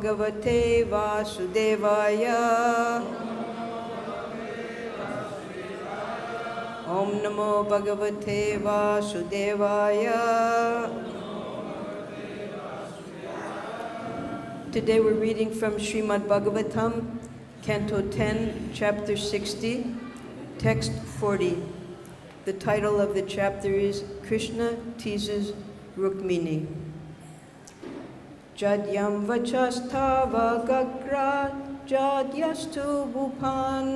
भगवते वासुदेवाय ॐ नमो भगवते वासुदेवाय Today we're reading from Srimad Bhagavatam, Canto 10, Chapter 60, Text 40. The title of the chapter is Krishna Teases Rukmini. Jadyam vachastava gagra jadyastu bhupan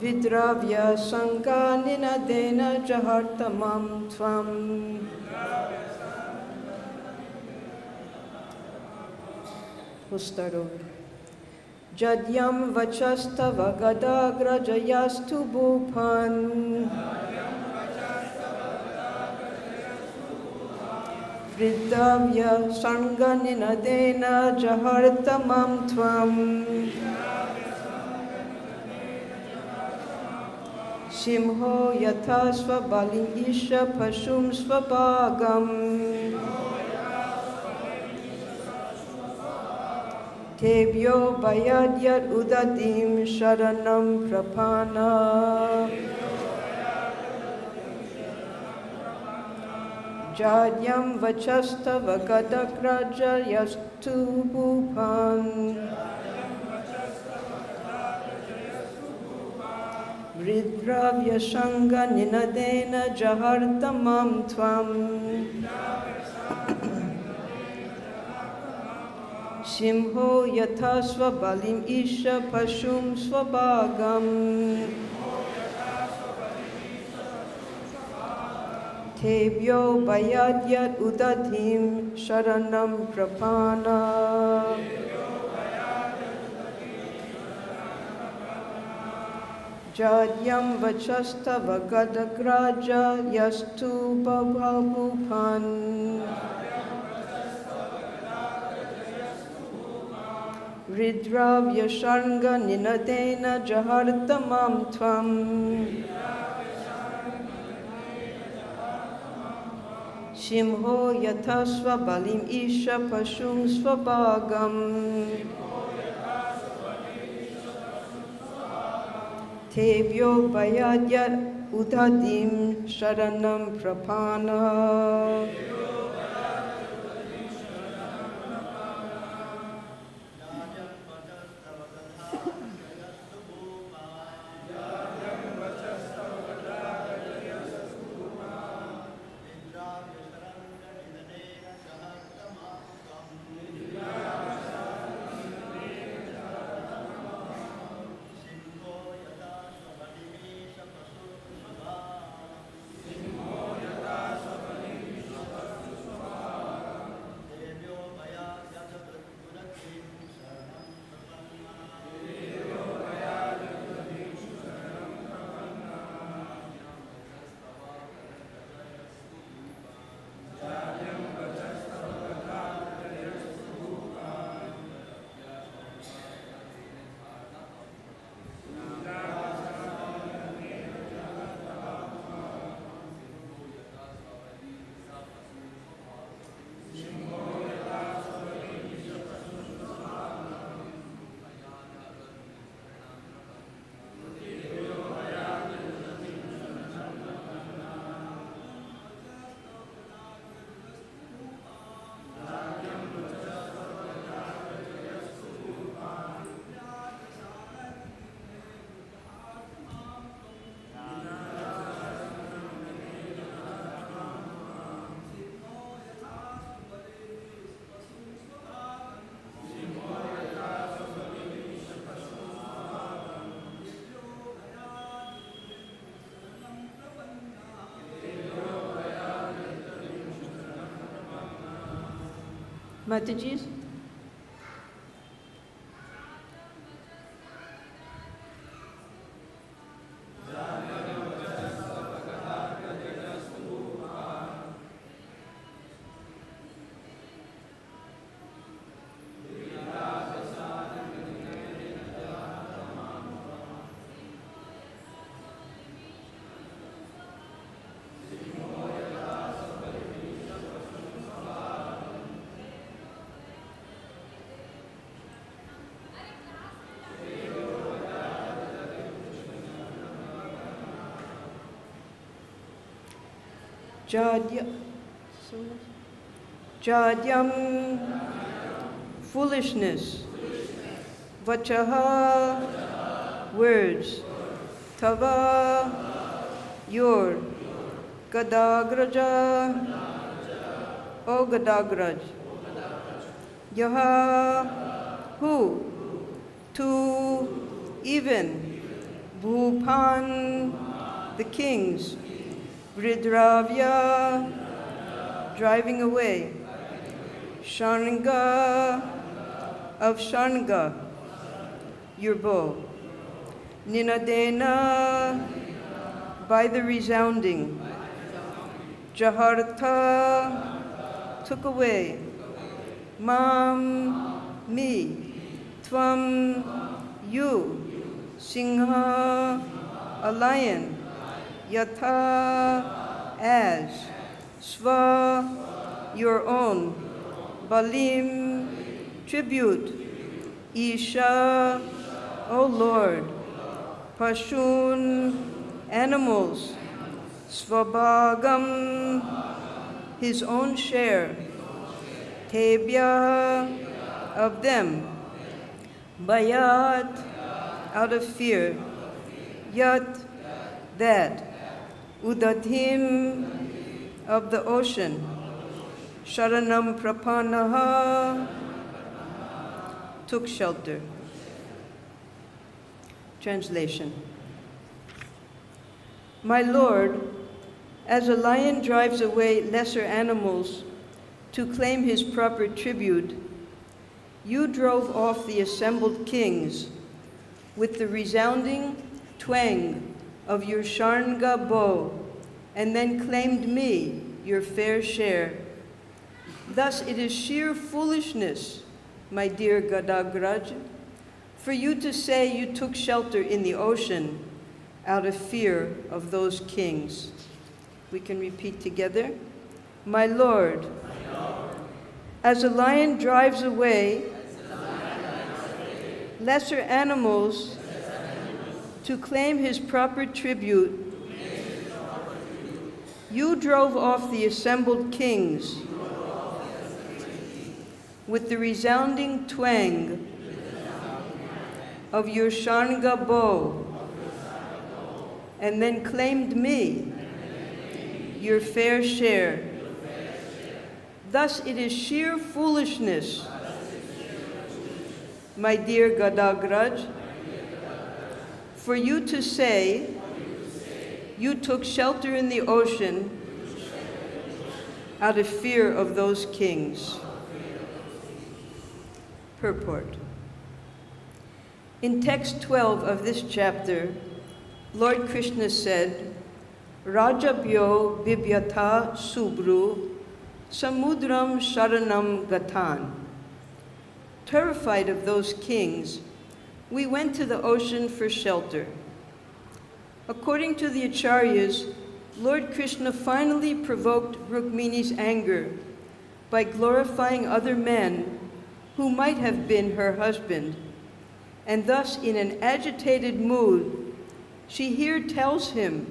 vidravya sanganinadena jahartamam tvam We'll start over. Jadyam vachastava gadagrajayastu bhupan Vriddavya sanganinadena jahartamam tvam Simho yatha svabalim isha pashum svabhagam Tebyo bayadyat udatim Jadyam vachastava gadagraja yastu bhupan Vridravya shanga ninadena jahartamam tvam Simho yatha svabalim isha pashum svabhagam Tebyo bayadyat udatim sharanam prapana Jadyam vachastava gadagraja yastu bhavabhupan Ridravya shanga ninadena jahartamam tvam Simho yatha svabalim isha pashum svabhagam Tevyo bayadyat udadim sharanam prapana Mas tu? Jadya, Jadyam, foolishness. Vachaha, words. Tava, your. Gadagraja, O Gadagraj. Yaha, who? To, even. Bhupan, the kings. Vridravya, driving away. Sharanga, of Sharanga, your bow. Ninadena, by the resounding. Jaharta, took away. Mam, me. Tvam, you. Singha, a lion. Yatha, as. Sva, your own. Balim, tribute. Isha, O Lord. Pashun, animals. Svabhagam, his own share. Tebya, of them. Bayat, out of fear. Yat, that. Udatim, of the ocean. Sharanam prapanaha, took shelter. Translation My Lord, as a lion drives away lesser animals to claim his proper tribute, you drove off the assembled kings with the resounding twang of your Sharnga bow, and then claimed me, your fair share. Thus it is sheer foolishness, my dear Gadagraj, for you to say you took shelter in the ocean out of fear of those kings. We can repeat together. My Lord, as a lion drives away lesser animals to claim his proper tribute, you drove off the assembled kings with the resounding twang of your Sharnga bow, and then claimed me, your fair share. Thus it is sheer foolishness, my dear Gadagraj, for you to say you took shelter in the ocean out of fear of those kings. Purport. In text 12 of this chapter, Lord Krishna said, Rajabhyo Bibhyatha Subru Samudram Sharanam Gatan. Terrified of those kings, we went to the ocean for shelter. According to the Acharyas, Lord Krishna finally provoked Rukmini's anger by glorifying other men who might have been her husband and thus in an agitated mood, she here tells him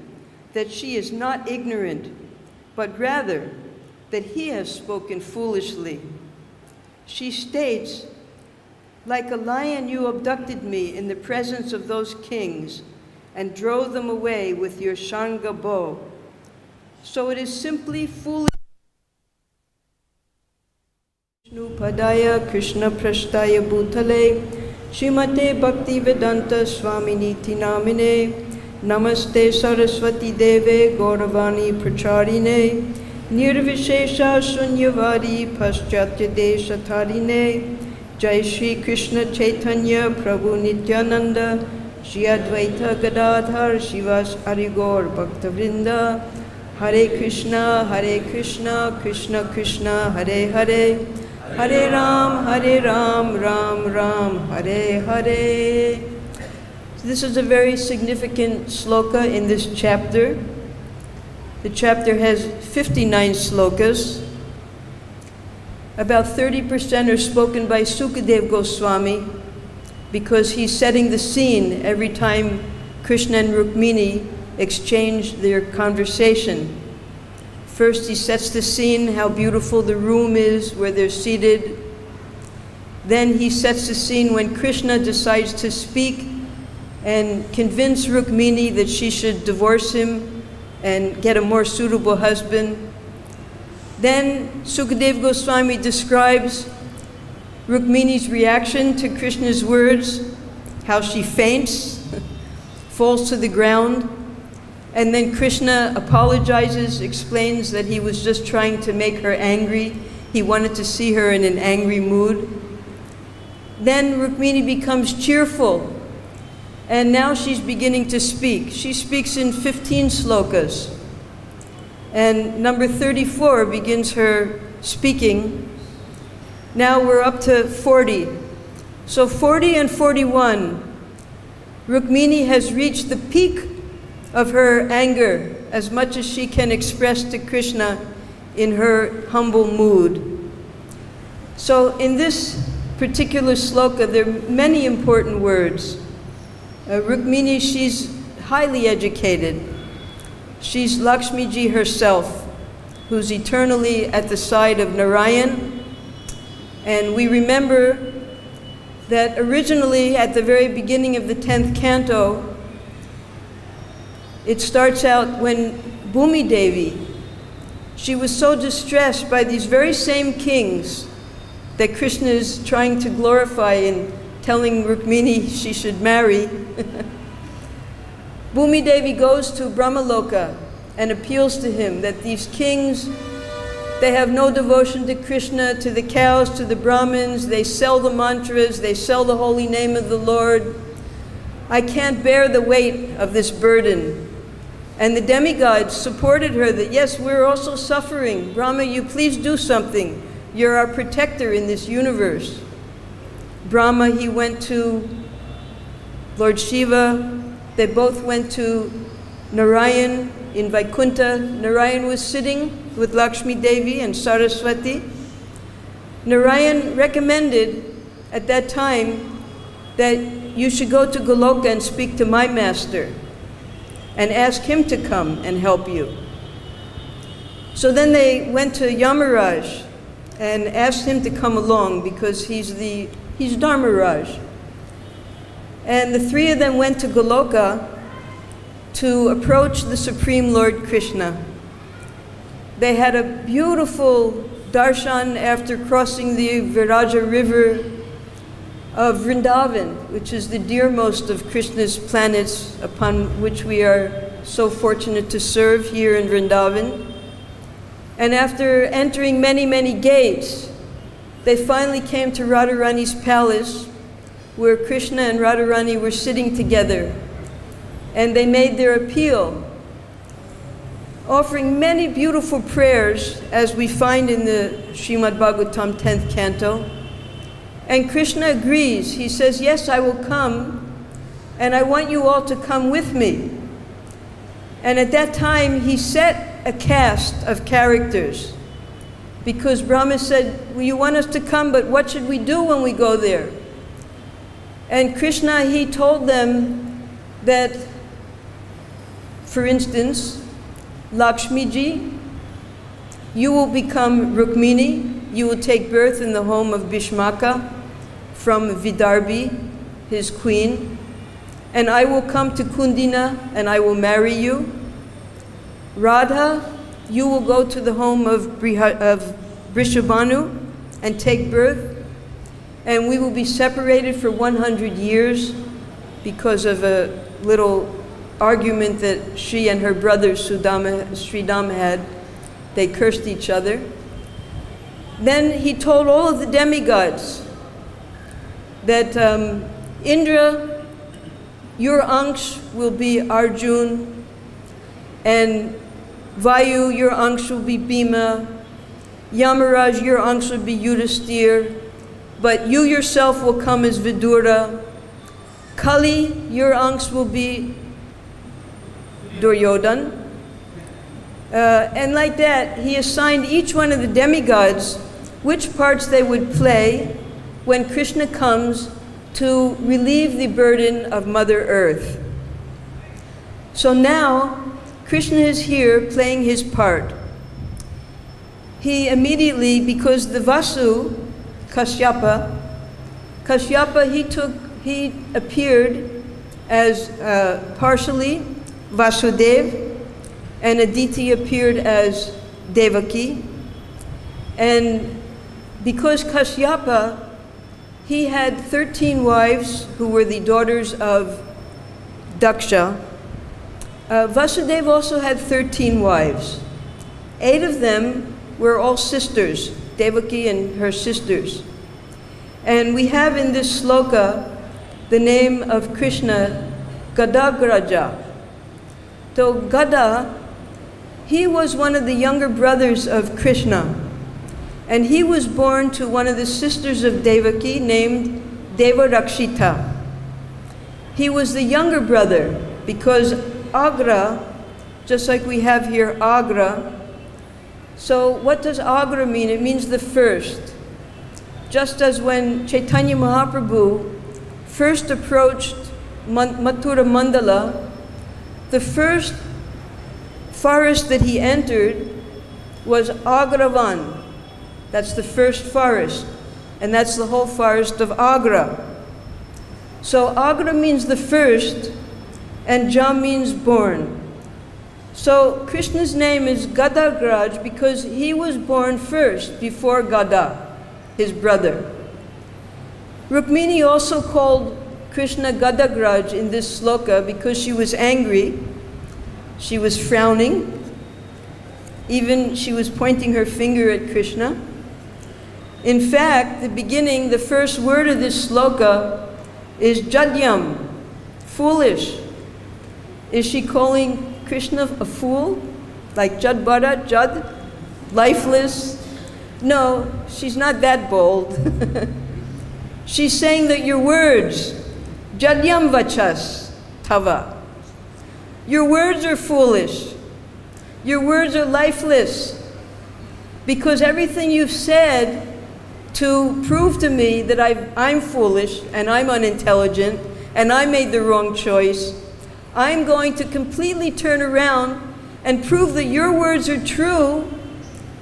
that she is not ignorant, but rather that he has spoken foolishly. She states, Like a lion, you abducted me in the presence of those kings and drove them away with your Shanga bow. So it is simply foolish. Padaya Krishna Prashtaya Bhutale Shrimate Bhakti Vedanta Swaminiti Namine Namaste Saraswati Deve Gauravani Pracharine Nirvishesha Shunyavadi Paschatya Desha Tarine Jai Shri Krishna Chaitanya Prabhu Nityananda Shri Advaita Gadadhar Shivas Arigor Bhaktavrinda Hare Krishna Hare Krishna Krishna Krishna Hare Hare Hare Ram, Hare Ram, Ram Ram, Hare Hare. This is a very significant sloka in this chapter. The chapter has 59 slokas. About 30% are spoken by Sukadev Goswami because he's setting the scene every time Krishna and Rukmini exchange their conversation. First, he sets the scene, how beautiful the room is where they're seated. Then he sets the scene when Krishna decides to speak and convince Rukmini that she should divorce him and get a more suitable husband. Then Sukadev Goswami describes Rukmini's reaction to Krishna's words, how she faints, falls to the ground, and then Krishna apologizes, explains that he was just trying to make her angry. He wanted to see her in an angry mood. Then Rukmini becomes cheerful, and now she's beginning to speak. She speaks in 15 slokas. And number 34 begins her speaking. Now we're up to 40. So 40 and 41, Rukmini has reached the peak of her anger as much as she can express to Krishna in her humble mood. So in this particular sloka, there are many important words. Uh, Rukmini, she's highly educated. She's Lakshmiji herself, who's eternally at the side of Narayan. And we remember that originally, at the very beginning of the 10th canto, it starts out when Bhumi Devi, she was so distressed by these very same kings that Krishna is trying to glorify in telling Rukmini she should marry. Bhumi Devi goes to Brahmaloka and appeals to him that these kings, they have no devotion to Krishna, to the cows, to the Brahmins, they sell the mantras, they sell the holy name of the Lord. I can't bear the weight of this burden. And the demigods supported her that, yes, we're also suffering. Brahma, you please do something. You're our protector in this universe. Brahma, he went to Lord Shiva. They both went to Narayan in Vaikuntha. Narayan was sitting with Lakshmi Devi and Saraswati. Narayan recommended at that time that you should go to Goloka and speak to my master and ask him to come and help you. So then they went to Yamaraj and asked him to come along because he's the he's Dharmaraj. And the three of them went to Goloka to approach the Supreme Lord Krishna. They had a beautiful darshan after crossing the Viraja River of Vrindavan, which is the dearmost of Krishna's planets upon which we are so fortunate to serve here in Vrindavan. And after entering many, many gates, they finally came to Radharani's palace where Krishna and Radharani were sitting together. And they made their appeal, offering many beautiful prayers as we find in the Srimad Bhagavatam 10th canto. And Krishna agrees. He says, Yes, I will come, and I want you all to come with me. And at that time, he set a cast of characters because Brahma said, well, You want us to come, but what should we do when we go there? And Krishna, he told them that, for instance, Lakshmiji, you will become Rukmini, you will take birth in the home of Bhishmaka from Vidarbhi, his queen, and I will come to Kundina and I will marry you. Radha, you will go to the home of, Brishabhanu and take birth, and we will be separated for 100 years because of a little argument that she and her brother Sudama, Sridama had. They cursed each other. Then he told all of the demigods that um, Indra, your Ansh will be Arjun, and Vayu, your Ansh will be Bhima, Yamaraj, your Ansh will be Yudhisthira, but you yourself will come as Vidura. Kali, your Ansh will be Duryodhan. Uh, and like that, he assigned each one of the demigods which parts they would play when Krishna comes to relieve the burden of Mother Earth. So now, Krishna is here playing his part. he immediately, because the Vasu, Kashyapa, Kashyapa, he took, he appeared as uh, partially Vasudev, and Aditi appeared as Devaki. And because Kashyapa, he had 13 wives who were the daughters of Daksha, uh, Vasudeva also had 13 wives. Eight of them were all sisters, Devaki and her sisters. And we have in this sloka the name of Krishna, Gadagraja. So Gada, he was one of the younger brothers of Krishna. And he was born to one of the sisters of Devaki named Devarakshita. He was the younger brother because Agra, just like we have here Agra. So what does Agra mean? It means the first. Just as when Chaitanya Mahaprabhu first approached Mathura Mandala, the first forest that he entered was Agravan. That's the first forest, and that's the whole forest of Agra. So Agra means the first, and Jam means born. So Krishna's name is Gadagraj because he was born first before Gada, his brother. Rukmini also called Krishna Gadagraj in this sloka because she was angry, she was frowning, even she was pointing her finger at Krishna. In fact, the beginning, the first word of this sloka is Jadyam, foolish. Is she calling Krishna a fool? Like Jad Bharat, Jad, lifeless? No, she's not that bold. she's saying that your words, Jadyam Vachas, Tava, your words are foolish. Your words are lifeless. Because everything you've said to prove to me that i am foolish and I'm unintelligent and I made the wrong choice I'm going to completely turn around and prove that your words are true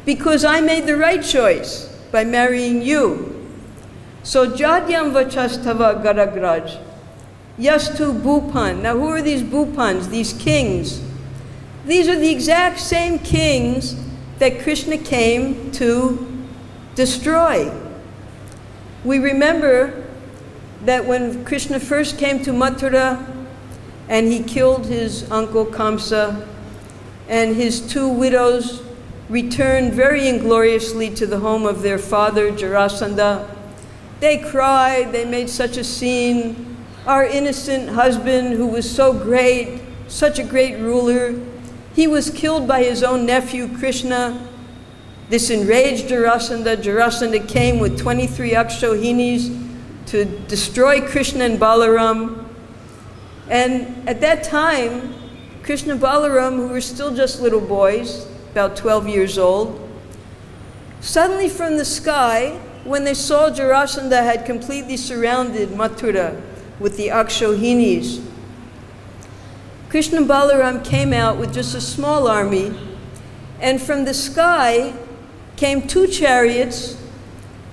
because I made the right choice by marrying you. So Jadyam Vachastava Gadagraj. Yastu Bhupan. Now who are these Bhupans, these kings? These are the exact same kings that Krishna came to destroy. We remember that when Krishna first came to Mathura, and he killed his uncle Kamsa, and his two widows returned very ingloriously to the home of their father, Jarasandha. They cried, they made such a scene. Our innocent husband, who was so great, such a great ruler, he was killed by his own nephew, Krishna. This enraged Jarasandha. Jarasandha came with 23 Akshohinis to destroy Krishna and Balaram. And at that time, Krishna Balaram, who were still just little boys, about 12 years old, suddenly from the sky, when they saw Jarasandha had completely surrounded Mathura with the Akshohinis, Krishna Balaram came out with just a small army, and from the sky came two chariots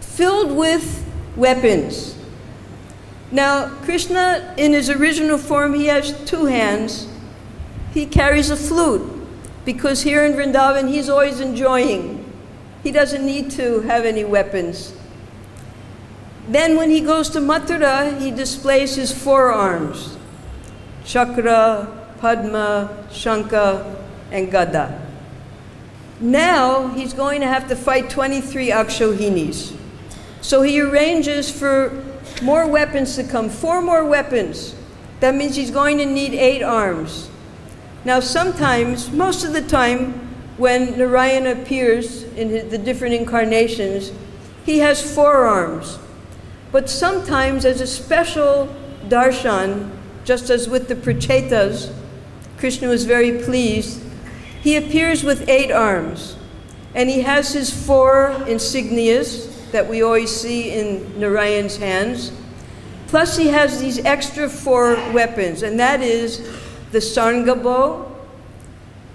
filled with weapons. Now, Krishna, in his original form, he has two hands. He carries a flute because here in Vrindavan, he's always enjoying. He doesn't need to have any weapons. Then, when he goes to Mathura, he displays his four arms Chakra, Padma, Shanka, and Gada. Now, he's going to have to fight 23 Akshohinis. So he arranges for more weapons to come, four more weapons. That means he's going to need eight arms. Now, sometimes, most of the time, when Narayana appears in his, the different incarnations, he has four arms. But sometimes, as a special darshan, just as with the prachetas, Krishna was very pleased, he appears with eight arms. And he has his four insignias, that we always see in Narayan's hands. Plus, he has these extra four weapons, and that is the saranga bow,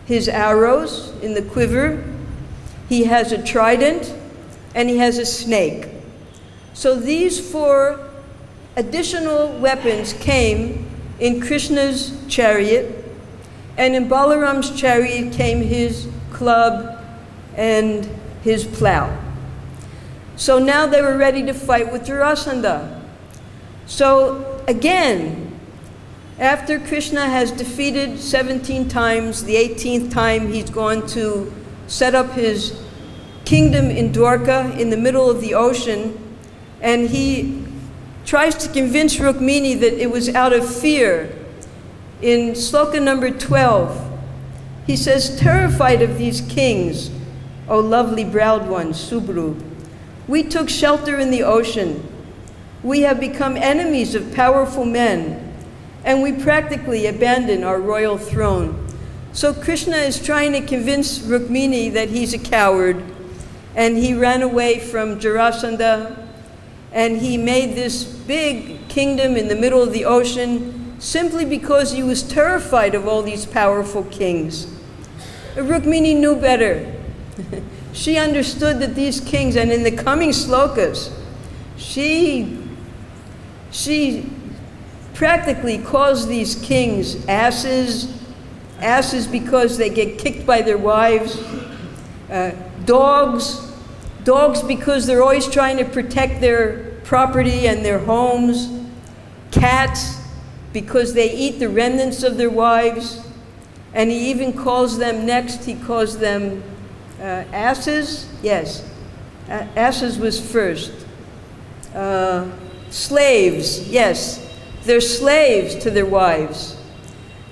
his arrows in the quiver. he has a trident, and he has a snake. So these four additional weapons came in Krishna's chariot, and in Balaram's chariot came his club and his plow. So now they were ready to fight with Jarasandha. So again, after Krishna has defeated 17 times, the 18th time he's going to set up his kingdom in Dwarka in the middle of the ocean, and he tries to convince Rukmini that it was out of fear. In sloka number 12, he says, Terrified of these kings, O lovely browed one, Subru, we took shelter in the ocean. We have become enemies of powerful men, and we practically abandon our royal throne. So Krishna is trying to convince Rukmini that he's a coward, and he ran away from Jarasandha, and he made this big kingdom in the middle of the ocean simply because he was terrified of all these powerful kings. Rukmini knew better. she understood that these kings, and in the coming slokas, she, she practically calls these kings asses, asses because they get kicked by their wives, uh, dogs, dogs because they're always trying to protect their property and their homes, cats because they eat the remnants of their wives, and he even calls them next, he calls them uh, asses. Yes, A asses was first. Uh, slaves, yes, they're slaves to their wives.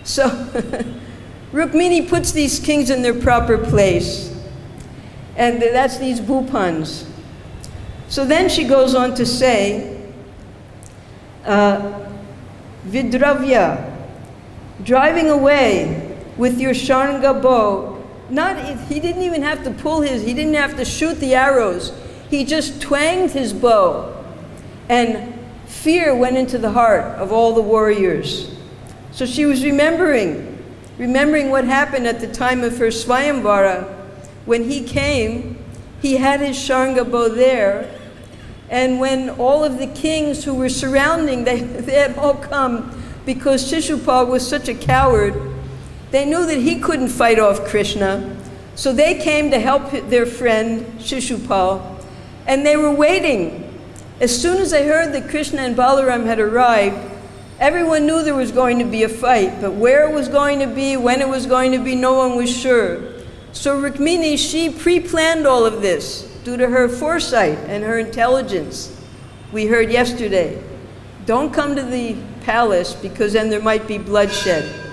So Rukmini puts these kings in their proper place. And that's these bhupans. So then she goes on to say, uh, Vidravya, driving away with your Sharanga bow. Not, he didn't even have to pull his, he didn't have to shoot the arrows. He just twanged his bow. And fear went into the heart of all the warriors. So she was remembering, remembering what happened at the time of her Swayamvara. When he came, he had his Sharanga bow there. And when all of the kings who were surrounding, they, they had all come because Shishupal was such a coward they knew that he couldn't fight off Krishna, so they came to help their friend Shishupal, and they were waiting. As soon as they heard that Krishna and Balaram had arrived, everyone knew there was going to be a fight, but where it was going to be, when it was going to be, no one was sure. So Rukmini, she pre-planned all of this due to her foresight and her intelligence. We heard yesterday, don't come to the palace because then there might be bloodshed.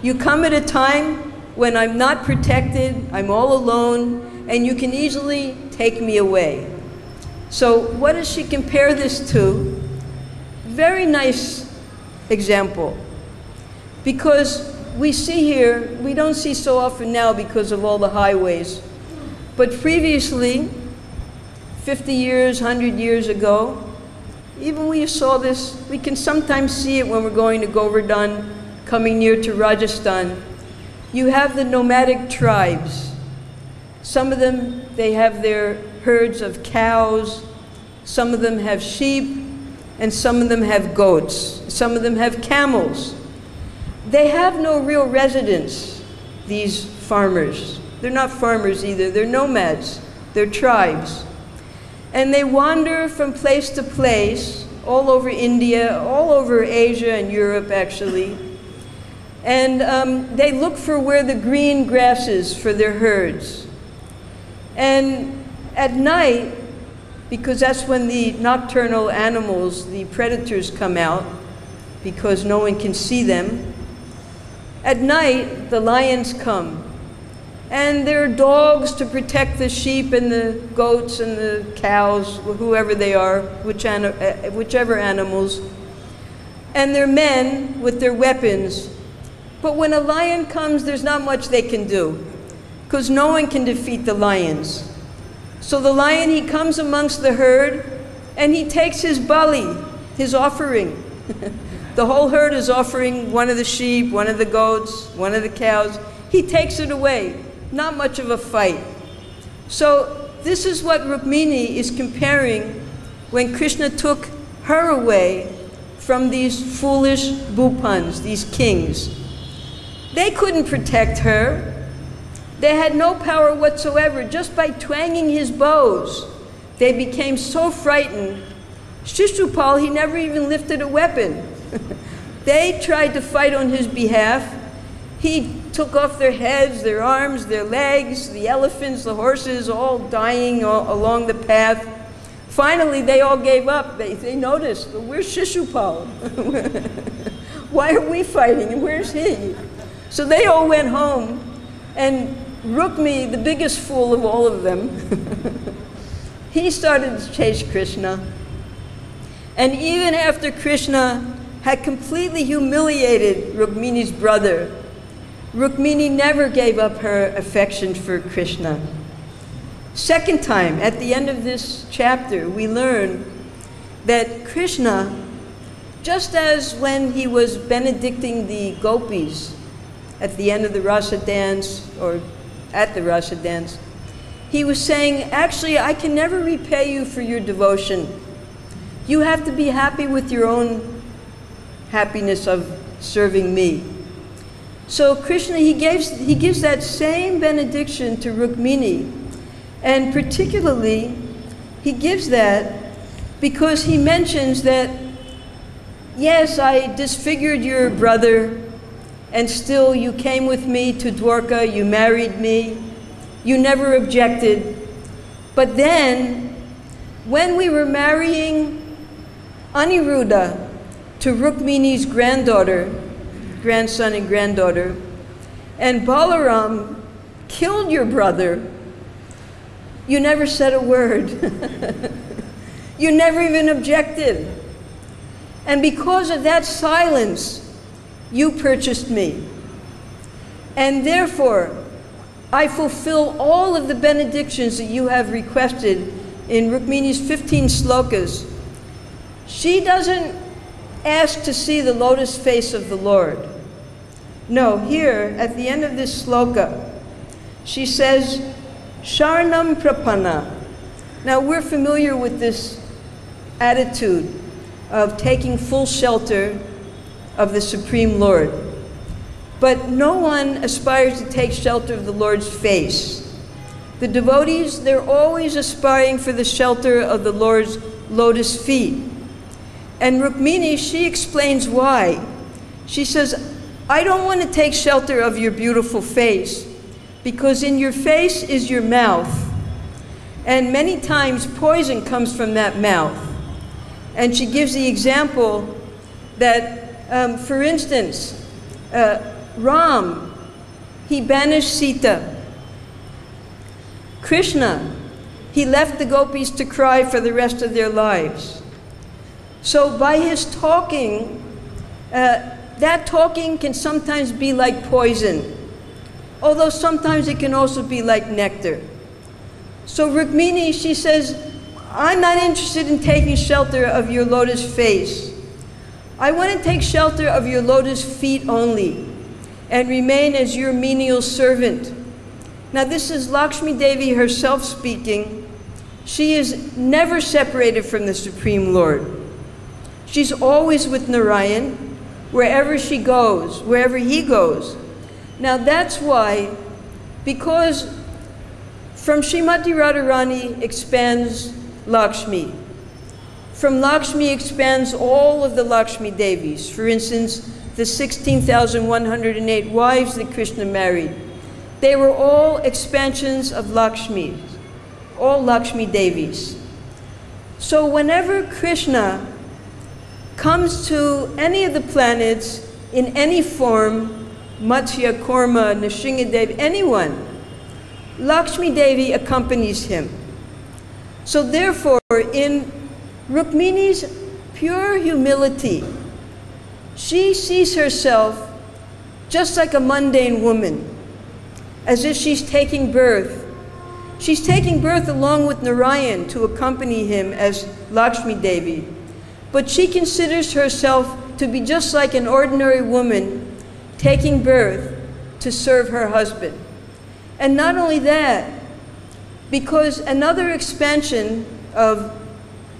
You come at a time when I'm not protected, I'm all alone, and you can easily take me away. So, what does she compare this to? Very nice example. Because we see here, we don't see so often now because of all the highways, but previously, 50 years, 100 years ago, even we saw this, we can sometimes see it when we're going to Govardhan coming near to Rajasthan, you have the nomadic tribes. Some of them, they have their herds of cows, some of them have sheep, and some of them have goats. Some of them have camels. They have no real residence, these farmers. They're not farmers either, they're nomads, they're tribes. And they wander from place to place, all over India, all over Asia and Europe actually, and um, they look for where the green grass is for their herds. And at night, because that's when the nocturnal animals, the predators, come out, because no one can see them. At night, the lions come. And there are dogs to protect the sheep and the goats and the cows, whoever they are, which uh, whichever animals. And there are men with their weapons but when a lion comes, there's not much they can do because no one can defeat the lions. So the lion, he comes amongst the herd and he takes his bali, his offering. the whole herd is offering one of the sheep, one of the goats, one of the cows. He takes it away. Not much of a fight. So this is what Rukmini is comparing when Krishna took her away from these foolish bhupans, these kings. They couldn't protect her. They had no power whatsoever. Just by twanging his bows, they became so frightened. Shishupal, he never even lifted a weapon. they tried to fight on his behalf. He took off their heads, their arms, their legs, the elephants, the horses, all dying all along the path. Finally, they all gave up. They, they noticed, where's Shishupal? Why are we fighting? And where's he? So they all went home, and Rukmi, the biggest fool of all of them, he started to chase Krishna. And even after Krishna had completely humiliated Rukmini's brother, Rukmini never gave up her affection for Krishna. Second time, at the end of this chapter, we learn that Krishna, just as when he was benedicting the gopis at the end of the rasa dance or at the rasa dance, he was saying, Actually, I can never repay you for your devotion. You have to be happy with your own happiness of serving me. So Krishna, he gives, he gives that same benediction to Rukmini. And particularly, he gives that because he mentions that, yes, I disfigured your brother, and still you came with me to Dwarka, you married me, you never objected. But then, when we were marrying Aniruddha to Rukmini's granddaughter, grandson and granddaughter, and Balaram killed your brother, you never said a word. you never even objected. And because of that silence, you purchased me. And therefore, I fulfill all of the benedictions that you have requested in Rukmini's 15 slokas. She doesn't ask to see the lotus face of the Lord. No, here at the end of this sloka, she says, Sharnam Prapana. Now we're familiar with this attitude of taking full shelter of the Supreme Lord. But no one aspires to take shelter of the Lord's face. The devotees, they're always aspiring for the shelter of the Lord's lotus feet. And Rukmini, she explains why. She says, I don't want to take shelter of your beautiful face because in your face is your mouth. And many times poison comes from that mouth. And she gives the example that, um, for instance, uh, Ram, he banished Sita. Krishna, he left the gopis to cry for the rest of their lives. So by his talking, uh, that talking can sometimes be like poison, although sometimes it can also be like nectar. So Rukmini, she says, I'm not interested in taking shelter of your lotus face. I want to take shelter of your lotus feet only and remain as your menial servant. Now, this is Lakshmi Devi herself speaking. She is never separated from the Supreme Lord. She's always with Narayan, wherever she goes, wherever he goes. Now that's why, because from Srimati Radharani expands Lakshmi. From Lakshmi expands all of the Lakshmi Devis. For instance, the 16,108 wives that Krishna married. They were all expansions of Lakshmi, all Lakshmi Devis. So whenever Krishna comes to any of the planets in any form, Matsya, Kurma, Nrsingadev, anyone, Lakshmi Devi accompanies him. So therefore, in Rukmini's pure humility, she sees herself just like a mundane woman, as if she's taking birth. She's taking birth along with Narayan to accompany him as Lakshmi Devi. But she considers herself to be just like an ordinary woman taking birth to serve her husband. And not only that, Because another expansion of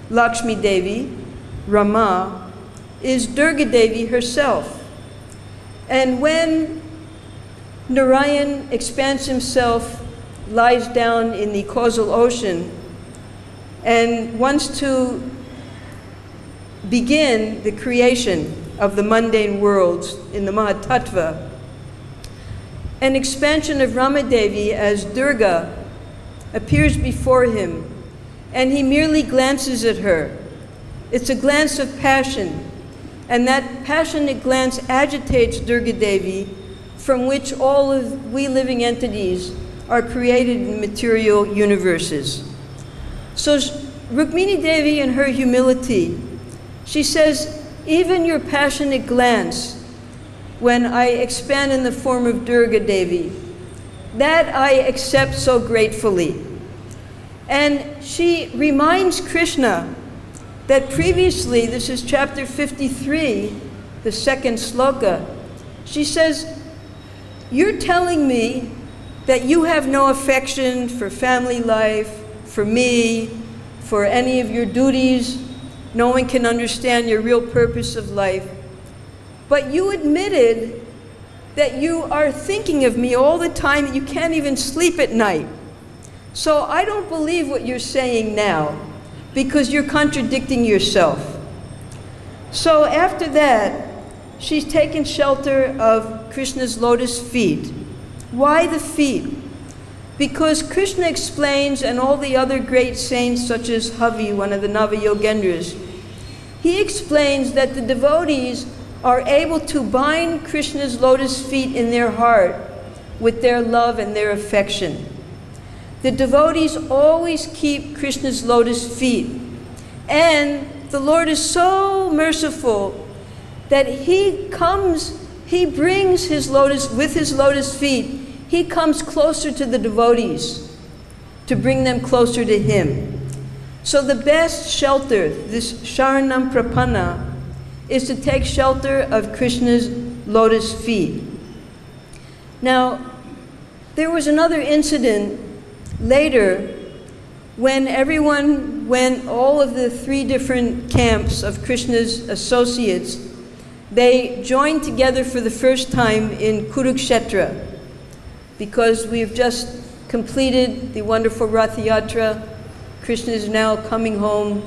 Lakshmi Devi, Rama, is Durga Devi herself. And when Narayan expands himself, lies down in the causal ocean, and wants to begin the creation of the mundane worlds in the Mahatattva, an expansion of Ramadevi as Durga appears before him, and he merely glances at her. It's a glance of passion, and that passionate glance agitates Durga Devi, from which all of we living entities are created in material universes. So Rukmini Devi, in her humility, she says, even your passionate glance, when I expand in the form of Durga Devi, that I accept so gratefully. And she reminds Krishna that previously, this is chapter 53, the second sloka, she says, You're telling me that you have no affection for family life, for me, for any of your duties. No one can understand your real purpose of life. But you admitted that you are thinking of me all the time, that you can't even sleep at night. So I don't believe what you're saying now because you're contradicting yourself. So after that, she's taken shelter of Krishna's lotus feet. Why the feet? Because Krishna explains, and all the other great saints, such as Havi, one of the Navayogendras, he explains that the devotees are able to bind Krishna's lotus feet in their heart with their love and their affection. The devotees always keep Krishna's lotus feet. And the Lord is so merciful that he comes, he brings his lotus, with his lotus feet, he comes closer to the devotees to bring them closer to him. So the best shelter, this Sharanam Prapanna, is to take shelter of Krishna's lotus feet. Now, there was another incident later when everyone went, all of the three different camps of Krishna's associates, they joined together for the first time in Kurukshetra because we've just completed the wonderful Rath Yatra. Krishna is now coming home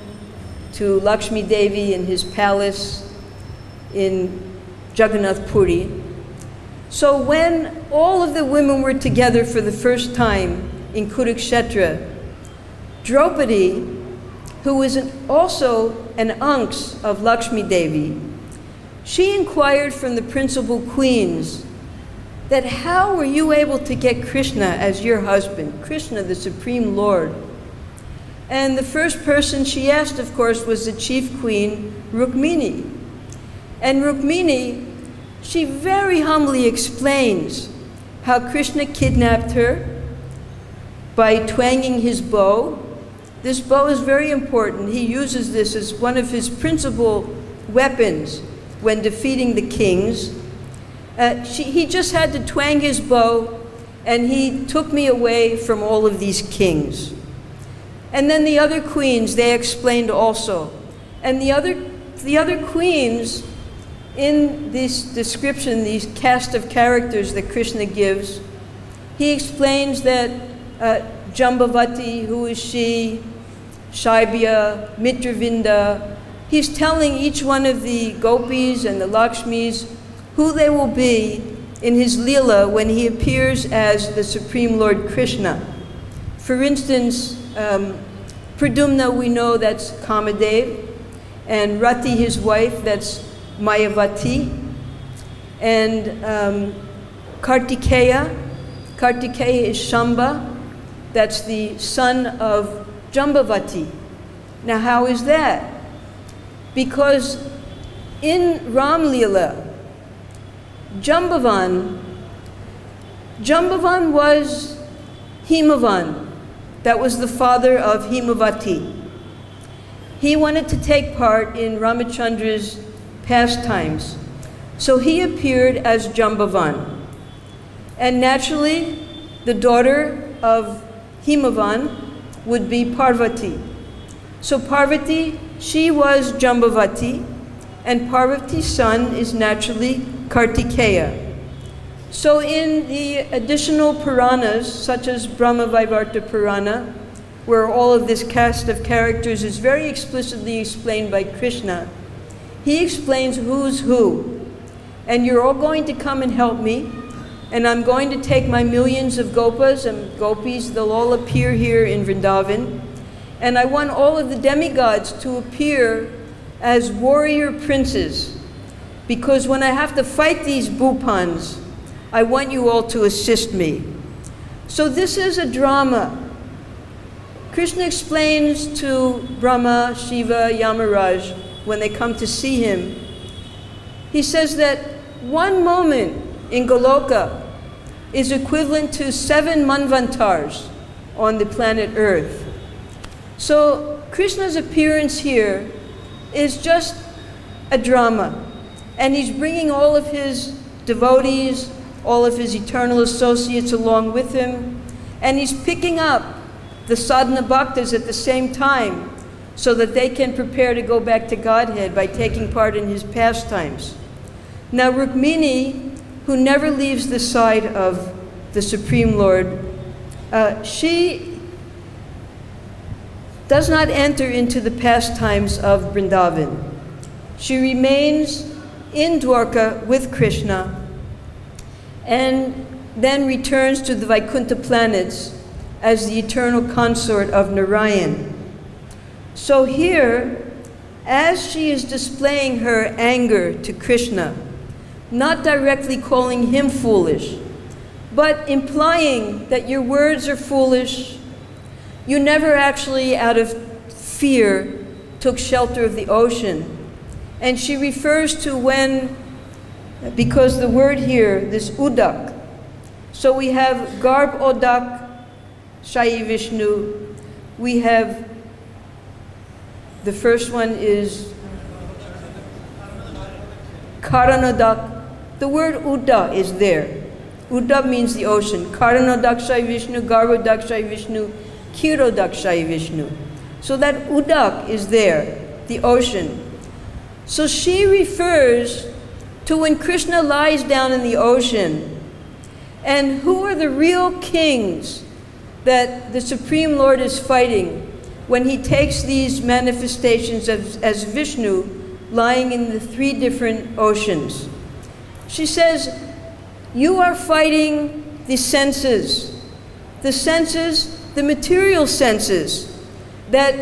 to Lakshmi Devi in his palace in Jagannath Puri. So when all of the women were together for the first time in Kurukshetra, Draupadi, who was an, also an unks of Lakshmi Devi, she inquired from the principal queens that how were you able to get Krishna as your husband, Krishna, the Supreme Lord? And the first person she asked, of course, was the chief queen, Rukmini. And Rukmini, she very humbly explains how Krishna kidnapped her by twanging his bow. This bow is very important. He uses this as one of his principal weapons when defeating the kings. Uh, she, he just had to twang his bow, and he took me away from all of these kings. And then the other queens, they explained also. And the other, the other queens, in this description, these cast of characters that Krishna gives, he explains that uh, Jambavati, who is she, Shaibya, Mitravinda, he's telling each one of the gopis and the Lakshmis who they will be in his Leela when he appears as the Supreme Lord Krishna. For instance, um, Pradyumna, we know that's Kamadev, and Rati, his wife, that's Mayavati, and um, Kartikeya, Kartikeya is Shamba, that's the son of Jambavati. Now, how is that? Because in Ram Leela, Jambavan, Jambavan was Himavan. That was the father of Himavati. He wanted to take part in Ramachandra's pastimes. So he appeared as Jambavan. And naturally, the daughter of Himavan would be Parvati. So Parvati, she was Jambavati, and Parvati's son is naturally Kartikeya. So in the additional Puranas, such as Brahma Vaivarta Purana, where all of this cast of characters is very explicitly explained by Krishna, he explains who's who. And you're all going to come and help me, and I'm going to take my millions of gopas and gopis, they'll all appear here in Vrindavan. And I want all of the demigods to appear as warrior princes, because when I have to fight these bhupans, I want you all to assist me. So this is a drama Krishna explains to Brahma, Shiva, Yamaraj when they come to see him. He says that one moment in Goloka is equivalent to seven manvantars on the planet Earth. So Krishna's appearance here is just a drama. And he's bringing all of his devotees, all of his eternal associates along with him, and he's picking up the sadhana bhaktas at the same time so that they can prepare to go back to Godhead by taking part in his pastimes. Now, Rukmini, who never leaves the side of the Supreme Lord, uh, she does not enter into the pastimes of Vrindavan. She remains in Dwarka with Krishna and then returns to the Vaikuntha planets as the eternal consort of Narayan. So here, as she is displaying her anger to Krishna, not directly calling him foolish, but implying that your words are foolish, you never actually, out of fear, took shelter of the ocean. And she refers to when, because the word here, this udak, so we have Garbhodak, Shai Vishnu. We have, the first one is Karanadak. The word Uda is there. Uda means the ocean. Karana Shai Vishnu, Garbhodak Shai Vishnu, Kiro Shai Vishnu. So that Udak is there, the ocean. So she refers to when Krishna lies down in the ocean. And who are the real kings that the Supreme Lord is fighting when he takes these manifestations as Vishnu lying in the three different oceans. She says, You are fighting the senses, the senses, the material senses that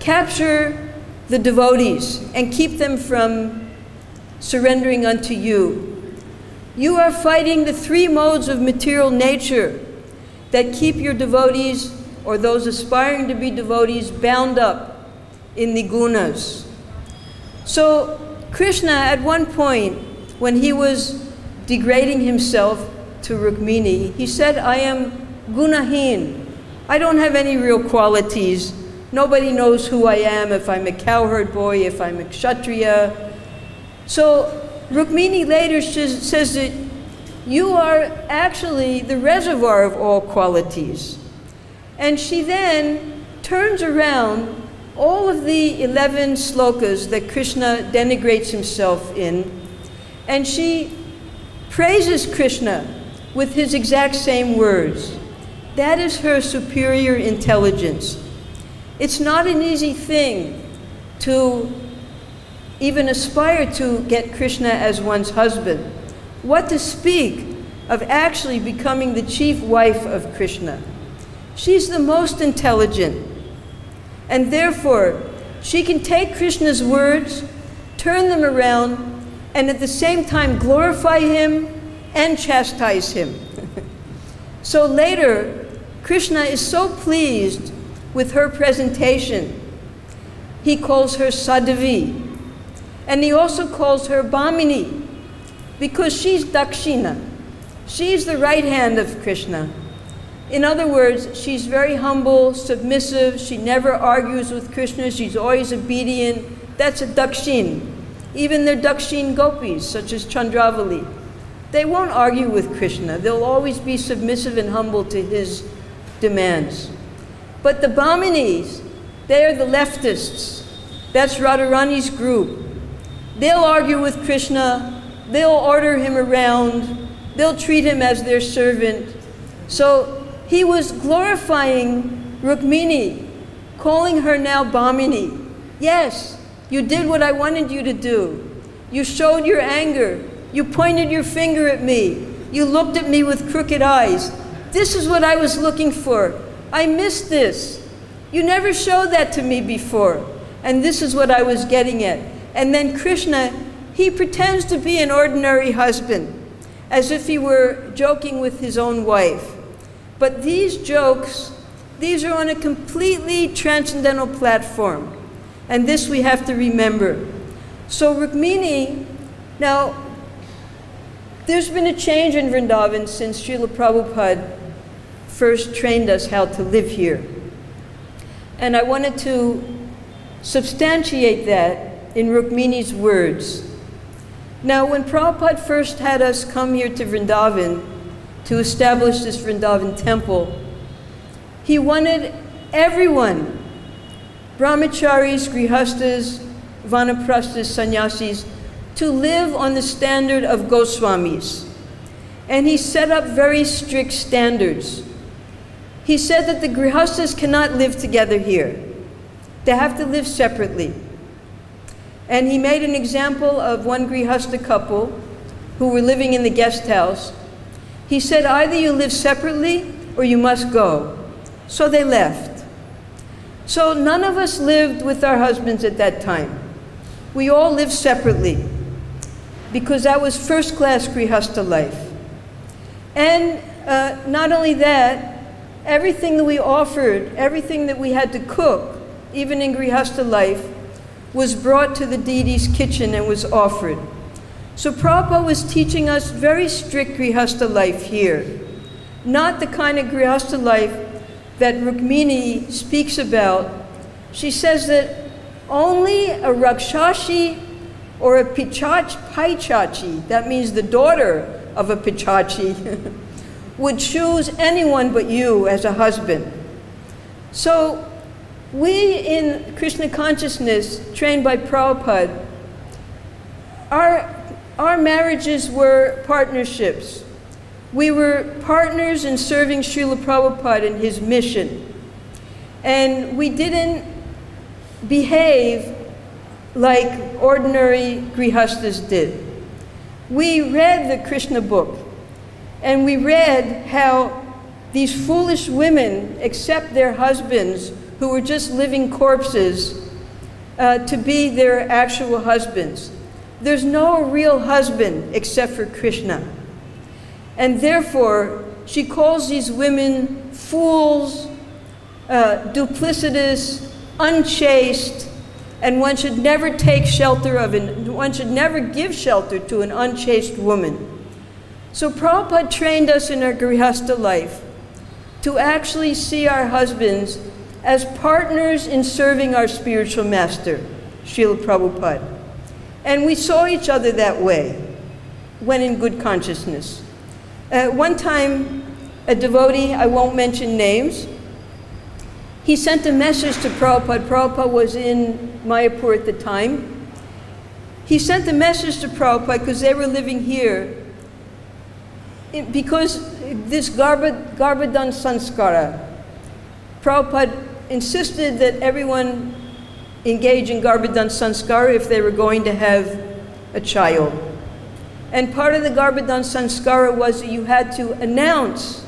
capture the devotees and keep them from surrendering unto you. You are fighting the three modes of material nature that keep your devotees or those aspiring to be devotees bound up in the gunas. So, Krishna, at one point, when he was degrading himself to Rukmini, he said, I am gunahin. I don't have any real qualities. Nobody knows who I am, if I'm a cowherd boy, if I'm a kshatriya. So Rukmini later says that you are actually the reservoir of all qualities. And she then turns around all of the 11 slokas that Krishna denigrates himself in, and she praises Krishna with his exact same words. That is her superior intelligence. It's not an easy thing to even aspire to get Krishna as one's husband. What to speak of actually becoming the chief wife of Krishna? She's the most intelligent. And therefore, she can take Krishna's words, turn them around, and at the same time glorify him and chastise him. so later, Krishna is so pleased with her presentation. He calls her Sadhvi. And he also calls her Bhamini because she's Dakshina. She's the right hand of Krishna. In other words, she's very humble, submissive, she never argues with Krishna, she's always obedient. That's a Dakshin. Even their Dakshin gopis, such as Chandravali, they won't argue with Krishna. They'll always be submissive and humble to his demands. But the Bhaminis, they're the leftists. That's Radharani's group. They'll argue with Krishna, they'll order him around, they'll treat him as their servant. So he was glorifying Rukmini, calling her now Bhamini. Yes, you did what I wanted you to do. You showed your anger. You pointed your finger at me. You looked at me with crooked eyes. This is what I was looking for. I missed this. You never showed that to me before. And this is what I was getting at. And then Krishna, he pretends to be an ordinary husband, as if he were joking with his own wife. But these jokes, these are on a completely transcendental platform. And this we have to remember. So Rukmini, now, there's been a change in Vrindavan since Srila Prabhupada first trained us how to live here. And I wanted to substantiate that in Rukmini's words. Now, when Prabhupada first had us come here to Vrindavan to establish this Vrindavan temple, he wanted everyone, brahmacharis, grihastas, vanaprasthas, sannyasis, to live on the standard of Goswamis. And he set up very strict standards. He said that the grihastas cannot live together here. They have to live separately. And he made an example of one grihasta couple who were living in the guest house. He said, either you live separately or you must go. So they left. So none of us lived with our husbands at that time. We all lived separately because that was first class grihasta life. And uh, not only that, everything that we offered, everything that we had to cook, even in Grihasta life, was brought to the deity's kitchen and was offered. So Prabhupada was teaching us very strict Grihasta life here. Not the kind of Grihasta life that Rukmini speaks about. She says that only a Rakshashi or a Pichach, Paichachi, that means the daughter of a Pichachi, would choose anyone but you as a husband. So we in Krishna consciousness, trained by Prabhupada, our, our marriages were partnerships. We were partners in serving Srila Prabhupada in his mission. And we didn't behave like ordinary grihastas did. We read the Krishna book and we read how these foolish women accept their husbands who were just living corpses uh, to be their actual husbands. There's no real husband except for Krishna. And therefore, she calls these women fools, uh, duplicitous, unchaste, and one should never take shelter of an, one should never give shelter to an unchaste woman. So Prabhupada trained us in our Grihasta life to actually see our husbands as partners in serving our spiritual master, Srila Prabhupada. And we saw each other that way when in good consciousness. Uh, one time, a devotee, I won't mention names, he sent a message to Prabhupada. Prabhupada was in Mayapur at the time. He sent a message to Prabhupada because they were living here because this Garbhadan Sanskara, Prabhupada insisted that everyone engage in Garbhadan Sanskara if they were going to have a child. And part of the Garbhadan Sanskara was that you had to announce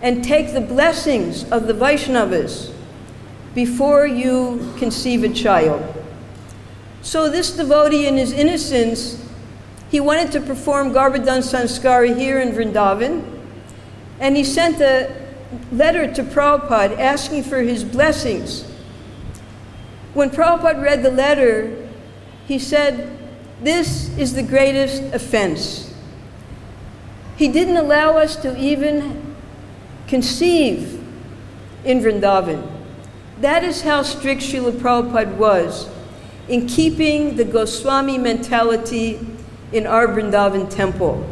and take the blessings of the Vaishnavas before you conceive a child. So this devotee in his innocence he wanted to perform Garbhadan Sanskara here in Vrindavan, and he sent a letter to Prabhupada asking for his blessings. When Prabhupada read the letter, he said, This is the greatest offense. He didn't allow us to even conceive in Vrindavan. That is how strict Srila Prabhupada was in keeping the Goswami mentality in our Vrindavan temple.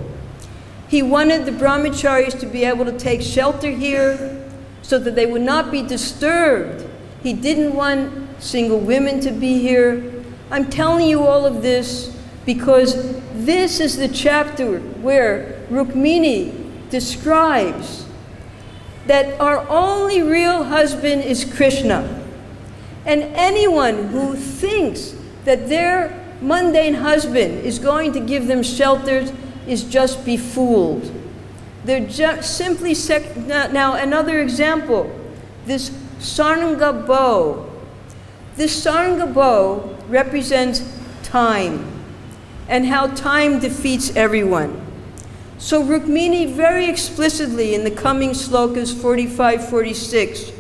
He wanted the brahmacharis to be able to take shelter here, so that they would not be disturbed. He didn't want single women to be here. I'm telling you all of this because this is the chapter where Rukmini describes that our only real husband is Krishna. And anyone who thinks that their mundane husband is going to give them shelters is just befooled. They're just simply now another example. This saranga. This saranga bow represents time and how time defeats everyone. So Rukmini very explicitly in the coming slokas 45 46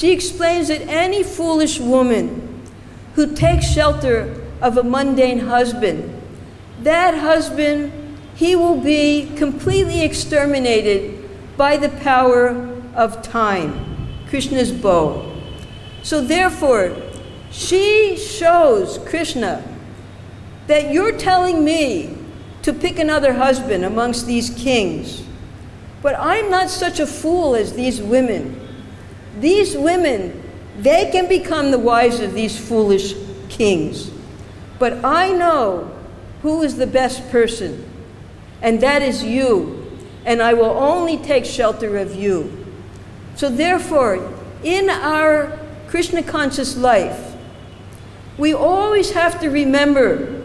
she explains that any foolish woman who takes shelter of a mundane husband, that husband, he will be completely exterminated by the power of time, Krishna's bow. So therefore, she shows Krishna that you're telling me to pick another husband amongst these kings. But I'm not such a fool as these women. These women, they can become the wives of these foolish kings. But I know who is the best person, and that is you, and I will only take shelter of you. So, therefore, in our Krishna conscious life, we always have to remember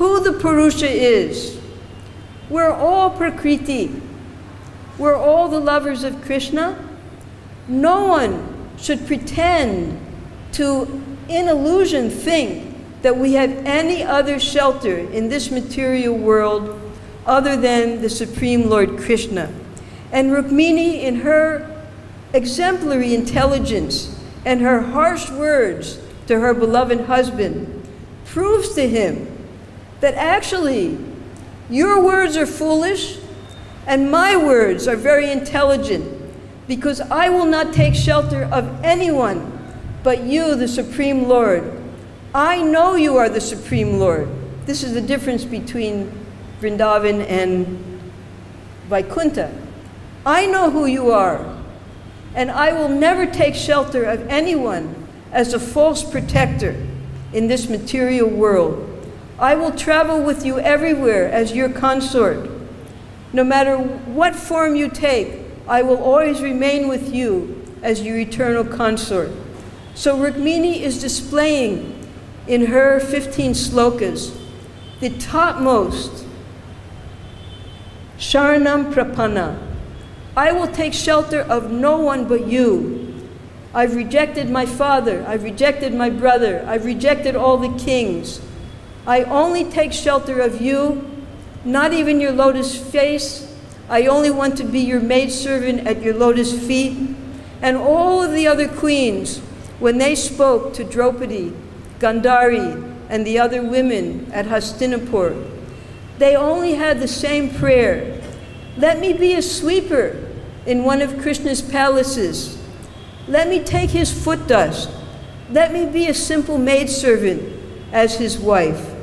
who the Purusha is. We're all Prakriti. We're all the lovers of Krishna. No one should pretend to, in illusion, think that we have any other shelter in this material world other than the Supreme Lord Krishna. And Rukmini, in her exemplary intelligence and her harsh words to her beloved husband, proves to him that actually your words are foolish and my words are very intelligent because I will not take shelter of anyone but you, the Supreme Lord. I know you are the Supreme Lord. This is the difference between Vrindavan and Vaikuntha. I know who you are, and I will never take shelter of anyone as a false protector in this material world. I will travel with you everywhere as your consort. No matter what form you take, I will always remain with you as your eternal consort. So Rukmini is displaying in her 15 slokas the topmost Sharanam Prapanna. I will take shelter of no one but you. I've rejected my father. I've rejected my brother. I've rejected all the kings. I only take shelter of you, not even your lotus face, I only want to be your maidservant at your lotus feet. And all of the other queens, when they spoke to Draupadi, Gandhari, and the other women at Hastinapur, they only had the same prayer. Let me be a sweeper in one of Krishna's palaces. Let me take his foot dust. Let me be a simple maidservant as his wife.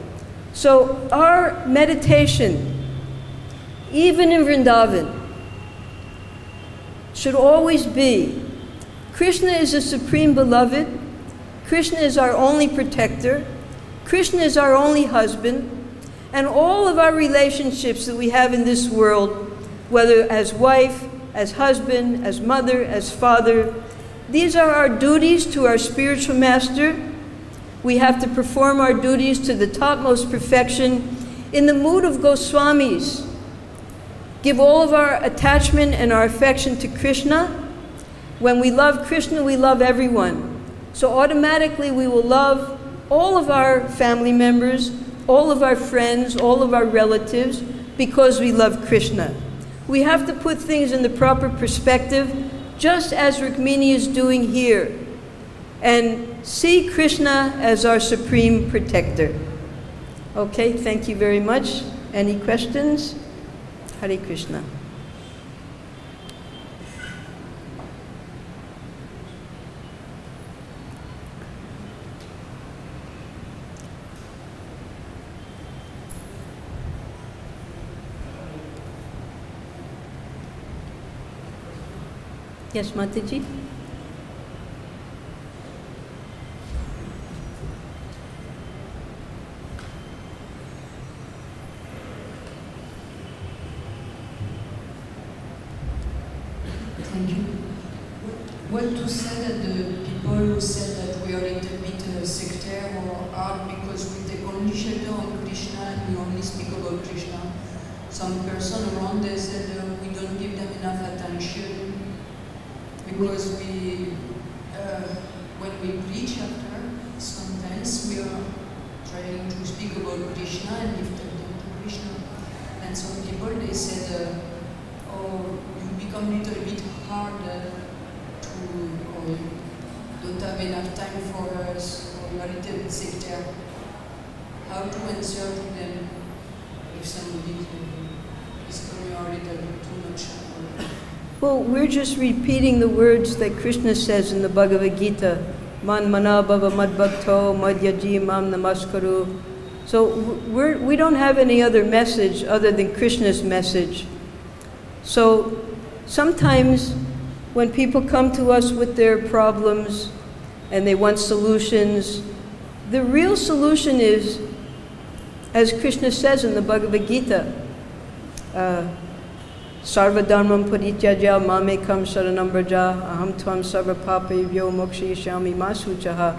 So our meditation even in Vrindavan, should always be Krishna is the supreme beloved, Krishna is our only protector, Krishna is our only husband, and all of our relationships that we have in this world, whether as wife, as husband, as mother, as father, these are our duties to our spiritual master. We have to perform our duties to the topmost perfection in the mood of Goswamis, give all of our attachment and our affection to Krishna. When we love Krishna, we love everyone. So automatically we will love all of our family members, all of our friends, all of our relatives, because we love Krishna. We have to put things in the proper perspective, just as Rukmini is doing here, and see Krishna as our supreme protector. Okay, thank you very much. Any questions? Hare Krishna. Yes, Mataji? Thank you. What to say that the people who said that we are a little bit uh, sectarian or hard because we take only shelter on Krishna and we only speak about Krishna? Some person around they said uh, we don't give them enough attention because we, uh, when we preach after, sometimes we are trying to speak about Krishna and lift them to Krishna. And some people they said, uh, oh, you become a little bit hard uh, to, or don't have enough time for us, or you are a little bit sectarian. How to answer to them if somebody uh, is coming a little bit too much? Or, Well, we're just repeating the words that Krishna says in the Bhagavad Gita. Man mana bhava madbhakto madhyaji mam namaskuru. So we're, we don't have any other message other than Krishna's message. So sometimes when people come to us with their problems and they want solutions, the real solution is, as Krishna says in the Bhagavad Gita, uh, Sarvadharmam parityaja mamekam saranam braja aham tvam sarva papavyo mokshayishami masuchaha.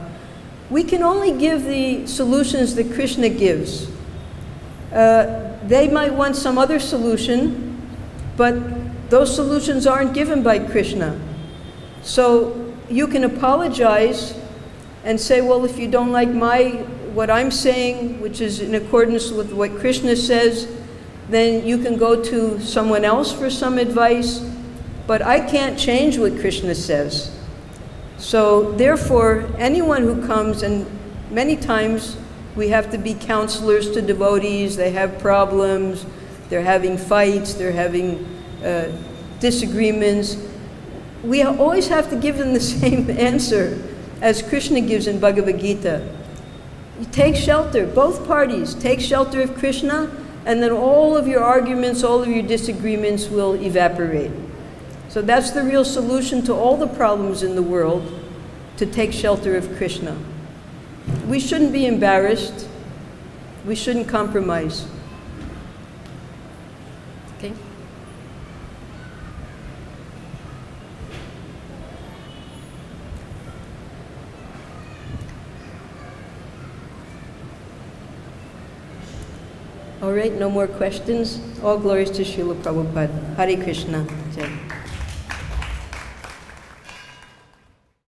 We can only give the solutions that Krishna gives. Uh, they might want some other solution, but those solutions aren't given by Krishna. So you can apologize and say, well, if you don't like my what I'm saying, which is in accordance with what Krishna says, then you can go to someone else for some advice. But I can't change what Krishna says. So therefore, anyone who comes, and many times we have to be counselors to devotees, they have problems, they're having fights, they're having uh, disagreements. We always have to give them the same answer as Krishna gives in Bhagavad Gita. You take shelter, both parties take shelter of Krishna, and then all of your arguments, all of your disagreements will evaporate. So that's the real solution to all the problems in the world to take shelter of Krishna. We shouldn't be embarrassed. We shouldn't compromise. All right, no more questions. All glories to Srila Prabhupada. Hare Krishna. Jai.